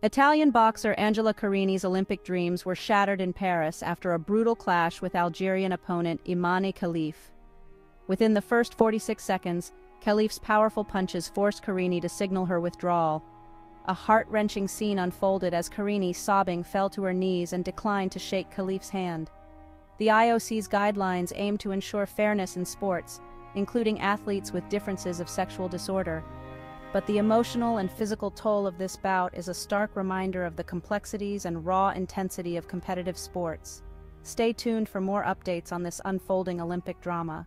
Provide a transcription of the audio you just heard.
Italian boxer Angela Carini's Olympic dreams were shattered in Paris after a brutal clash with Algerian opponent Imane Khelif. Within the first 46 seconds, Khelif's powerful punches forced Carini to signal her withdrawal. A heart-wrenching scene unfolded as Carini, sobbing, fell to her knees and declined to shake Khelif's hand. The IOC's guidelines aim to ensure fairness in sports, including athletes with differences of sexual disorder. But the emotional and physical toll of this bout is a stark reminder of the complexities and raw intensity of competitive sports. Stay tuned for more updates on this unfolding Olympic drama.